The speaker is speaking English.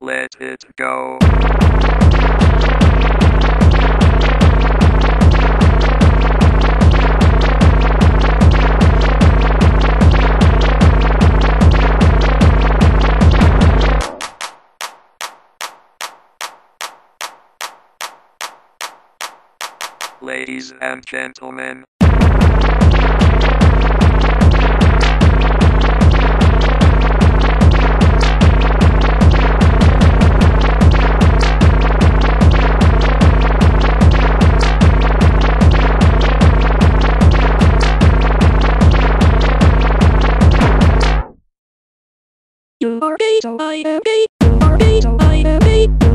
Let it go. Ladies and gentlemen. You I am I am.